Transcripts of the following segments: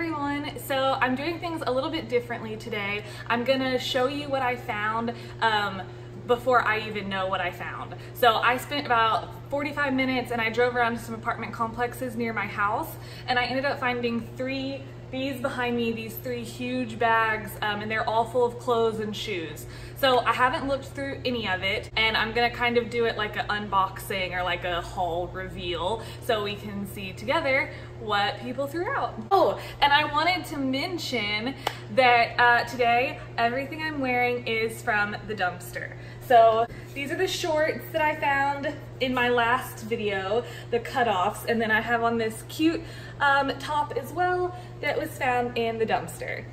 everyone. So I'm doing things a little bit differently today. I'm gonna show you what I found um, before I even know what I found. So I spent about 45 minutes and I drove around to some apartment complexes near my house and I ended up finding three these behind me, these three huge bags, um, and they're all full of clothes and shoes. So I haven't looked through any of it, and I'm gonna kind of do it like an unboxing or like a haul reveal so we can see together what people threw out. Oh, and I wanted to mention that uh, today everything I'm wearing is from the dumpster. So these are the shorts that I found in my last video, the cutoffs, and then I have on this cute um, top as well that was found in the dumpster.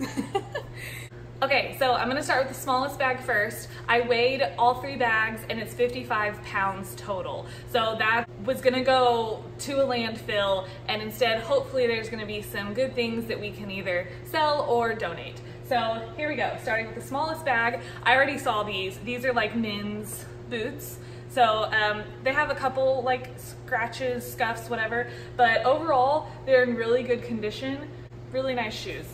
okay, so I'm gonna start with the smallest bag first. I weighed all three bags and it's 55 pounds total. So that was gonna go to a landfill and instead hopefully there's gonna be some good things that we can either sell or donate. So here we go, starting with the smallest bag. I already saw these. These are like men's boots. So um, they have a couple like scratches, scuffs, whatever, but overall they're in really good condition. Really nice shoes.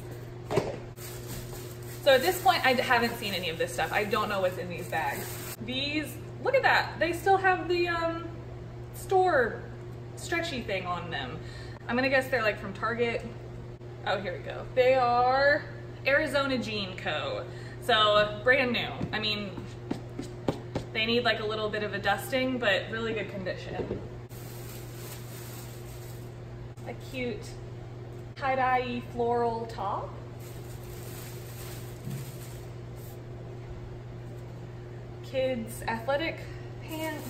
So at this point I haven't seen any of this stuff. I don't know what's in these bags. These, look at that. They still have the um, store stretchy thing on them. I'm gonna guess they're like from Target. Oh, here we go. They are Arizona Jean Co. So brand new. I mean, they need like a little bit of a dusting, but really good condition. A cute tie-dye floral top. Kids athletic pants.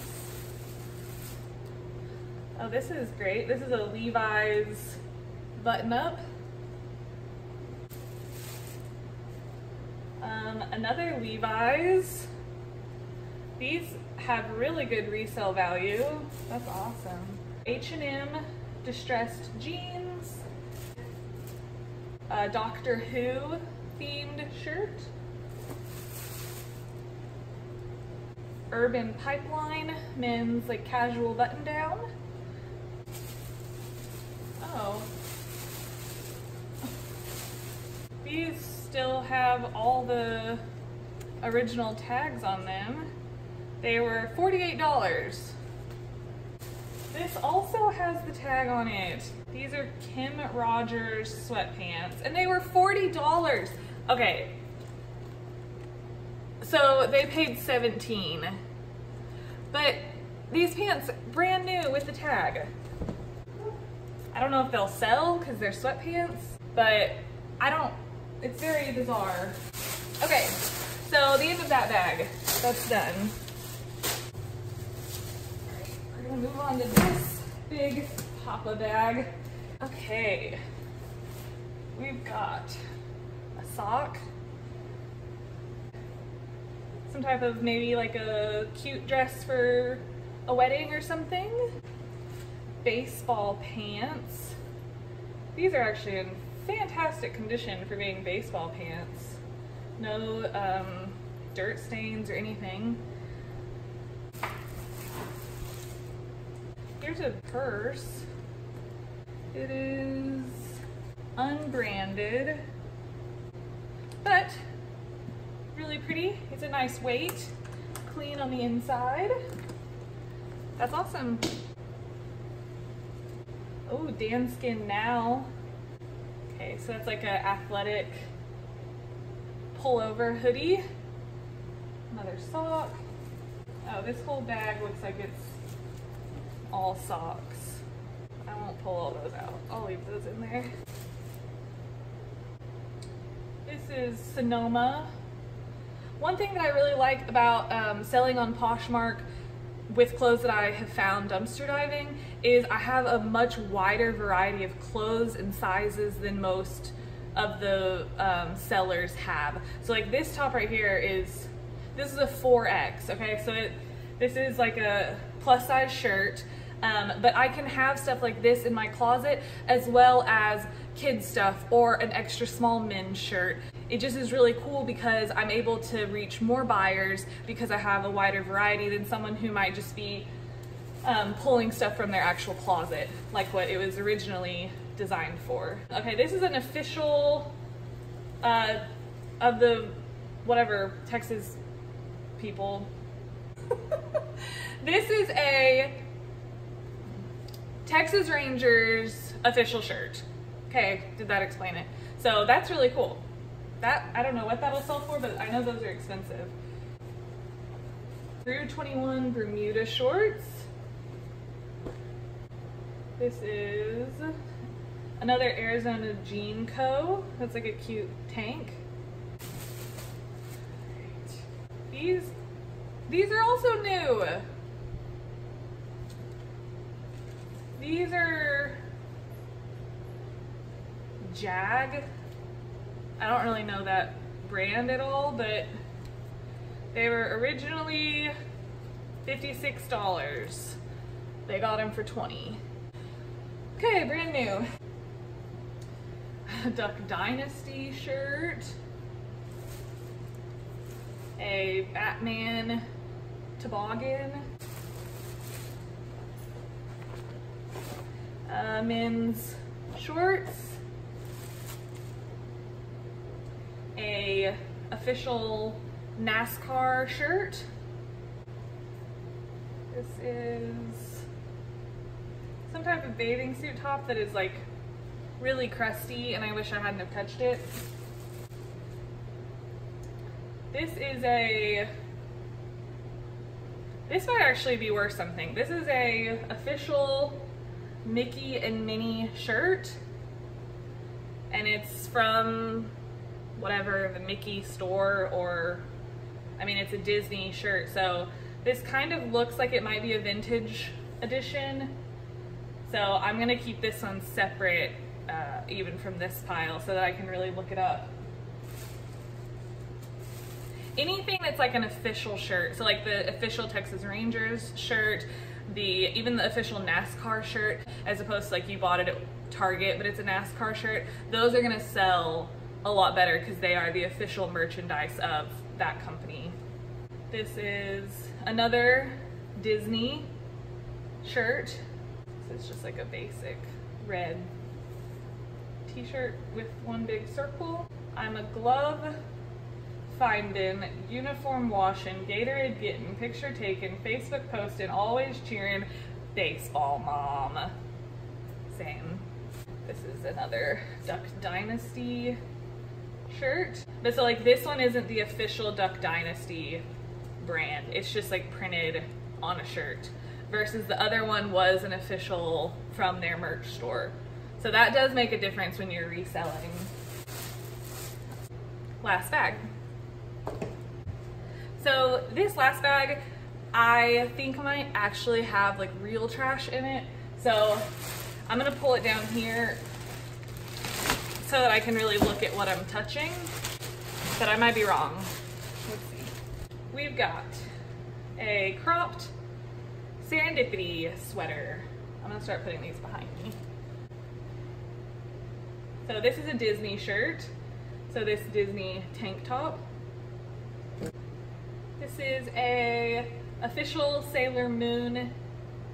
Oh, this is great. This is a Levi's button up. Um, another Levi's. These have really good resale value. That's awesome. H&M distressed jeans. A Doctor Who themed shirt. Urban Pipeline men's like casual button down. Oh. These still have all the original tags on them. They were $48. This also has the tag on it. These are Kim Rogers sweatpants and they were $40. Okay. So they paid 17. But these pants brand new with the tag. I don't know if they'll sell because they're sweatpants, but I don't it's very bizarre. Okay, so the end of that bag, that's done. we're gonna move on to this big Papa bag. Okay, we've got a sock, some type of maybe like a cute dress for a wedding or something. Baseball pants. These are actually in fantastic condition for being baseball pants. No um, dirt stains or anything. Here's a purse. It is unbranded, but really pretty. It's a nice weight, clean on the inside. That's awesome. Oh, Danskin Now. Okay, so that's like an athletic pullover hoodie. Another sock. Oh, this whole bag looks like it's all socks. I won't pull all those out. I'll leave those in there. This is Sonoma. One thing that I really like about um, selling on Poshmark with clothes that I have found dumpster diving is I have a much wider variety of clothes and sizes than most of the um, sellers have. So like this top right here is, this is a 4X, okay? So it, this is like a plus size shirt, um, but I can have stuff like this in my closet as well as kids stuff or an extra small men's shirt it just is really cool because I'm able to reach more buyers because I have a wider variety than someone who might just be um, pulling stuff from their actual closet, like what it was originally designed for. Okay, this is an official uh, of the whatever Texas people. this is a Texas Rangers official shirt. Okay, did that explain it? So that's really cool. That, I don't know what that'll sell for, but I know those are expensive. Through 21 Bermuda shorts. This is another Arizona Jean Co. That's like a cute tank. These, these are also new. These are Jag. I don't really know that brand at all, but they were originally $56. They got them for 20. Okay, brand new. Duck Dynasty shirt. A Batman toboggan. Uh, men's shorts. A official NASCAR shirt. This is some type of bathing suit top that is like really crusty and I wish I hadn't have touched it. This is a, this might actually be worth something. This is a official Mickey and Minnie shirt. And it's from whatever the Mickey store or I mean it's a Disney shirt. So this kind of looks like it might be a vintage edition. So I'm gonna keep this one separate uh, even from this pile so that I can really look it up. Anything that's like an official shirt so like the official Texas Rangers shirt the even the official NASCAR shirt as opposed to like you bought it at Target but it's a NASCAR shirt those are gonna sell a lot better because they are the official merchandise of that company. This is another Disney shirt. So it's just like a basic red t-shirt with one big circle. I'm a glove finding, uniform washing, Gatorade getting, picture taken, Facebook posting, always cheering, baseball mom. Same. This is another Duck Dynasty shirt. But so like this one isn't the official Duck Dynasty brand. It's just like printed on a shirt versus the other one was an official from their merch store. So that does make a difference when you're reselling. Last bag. So this last bag, I think might actually have like real trash in it. So I'm gonna pull it down here so that I can really look at what I'm touching, but I might be wrong. Let's see. We've got a cropped serendipity sweater. I'm gonna start putting these behind me. So this is a Disney shirt. So this Disney tank top. This is a official Sailor Moon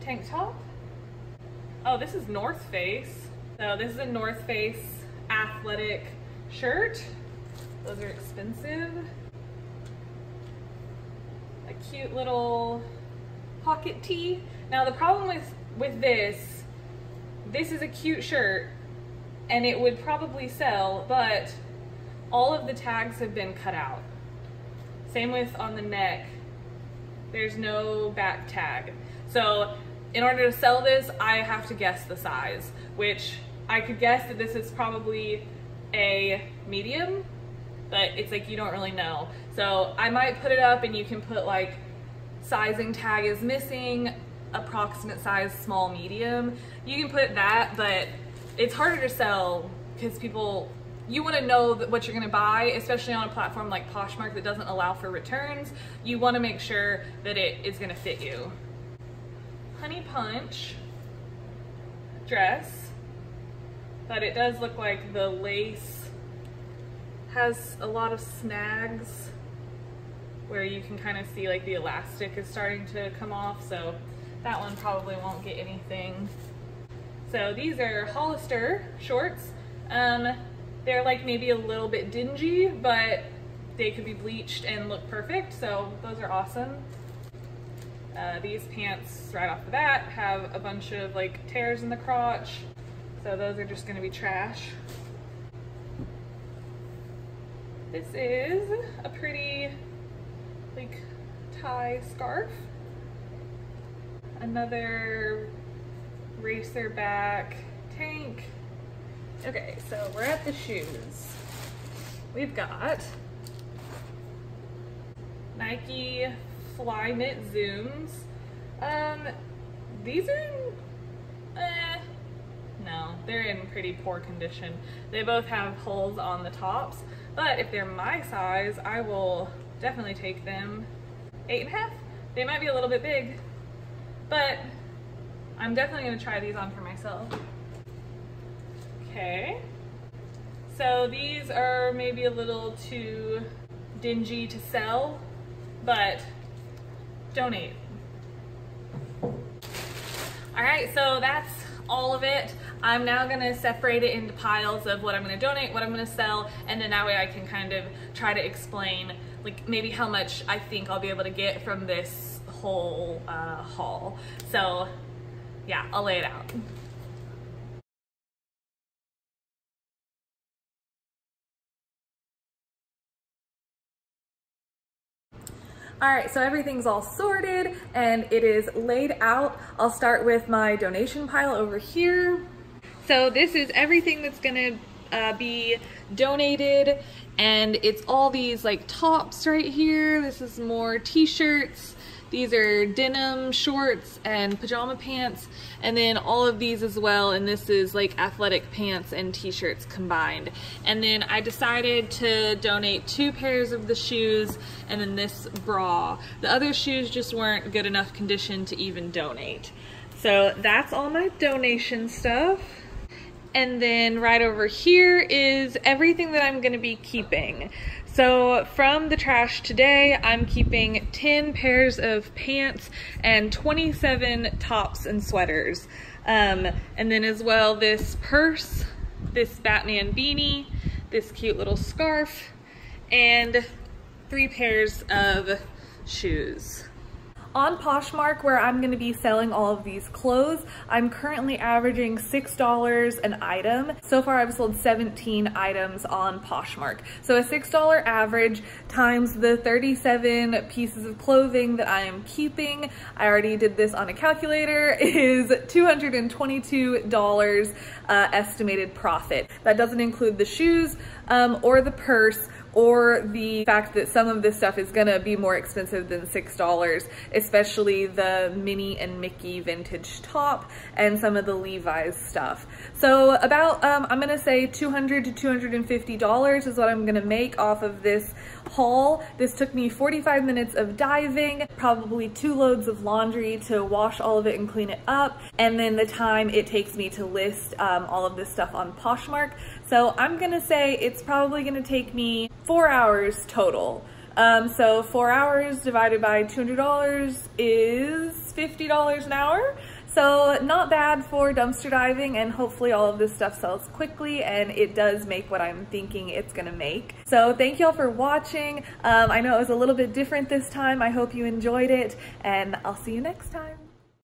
tank top. Oh, this is North Face. So this is a North Face athletic shirt. Those are expensive. A cute little pocket tee. Now the problem with, with this, this is a cute shirt and it would probably sell, but all of the tags have been cut out. Same with on the neck, there's no back tag. So in order to sell this, I have to guess the size, which I could guess that this is probably a medium, but it's like you don't really know. So I might put it up and you can put like sizing tag is missing, approximate size small medium. You can put that, but it's harder to sell because people you want to know what you're going to buy, especially on a platform like Poshmark that doesn't allow for returns. You want to make sure that it is going to fit you. Honey Punch dress, but it does look like the lace has a lot of snags where you can kind of see like the elastic is starting to come off, so that one probably won't get anything. So these are Hollister shorts. Um, they're like maybe a little bit dingy, but they could be bleached and look perfect. So those are awesome. Uh, these pants right off the bat have a bunch of like tears in the crotch. So those are just gonna be trash. This is a pretty like tie scarf. Another racer back tank. Okay, so we're at the shoes. We've got Nike Flyknit Zooms. Um, these are in, eh, no, they're in pretty poor condition. They both have holes on the tops, but if they're my size, I will definitely take them. Eight and a half? They might be a little bit big, but I'm definitely gonna try these on for myself. Okay. So these are maybe a little too dingy to sell, but donate. All right, so that's all of it. I'm now gonna separate it into piles of what I'm gonna donate, what I'm gonna sell, and then that way I can kind of try to explain like maybe how much I think I'll be able to get from this whole uh, haul. So yeah, I'll lay it out. All right, so everything's all sorted and it is laid out. I'll start with my donation pile over here. So this is everything that's gonna uh, be donated and it's all these like tops right here. This is more t-shirts. These are denim shorts and pajama pants and then all of these as well and this is like athletic pants and t-shirts combined. And then I decided to donate two pairs of the shoes and then this bra. The other shoes just weren't good enough condition to even donate. So that's all my donation stuff. And then right over here is everything that I'm gonna be keeping. So from the trash today, I'm keeping 10 pairs of pants and 27 tops and sweaters. Um, and then as well, this purse, this Batman beanie, this cute little scarf, and three pairs of shoes. On Poshmark, where I'm gonna be selling all of these clothes, I'm currently averaging $6 an item. So far I've sold 17 items on Poshmark. So a $6 average times the 37 pieces of clothing that I am keeping, I already did this on a calculator, is $222 uh, estimated profit. That doesn't include the shoes um, or the purse or the fact that some of this stuff is gonna be more expensive than $6, especially the Minnie and Mickey vintage top and some of the Levi's stuff. So about, um, I'm gonna say 200 to $250 is what I'm gonna make off of this haul. This took me 45 minutes of diving, probably two loads of laundry to wash all of it and clean it up, and then the time it takes me to list um, all of this stuff on Poshmark. So I'm gonna say it's probably gonna take me four hours total. Um, so four hours divided by $200 is $50 an hour. So not bad for dumpster diving and hopefully all of this stuff sells quickly and it does make what I'm thinking it's gonna make. So thank y'all for watching. Um, I know it was a little bit different this time. I hope you enjoyed it and I'll see you next time.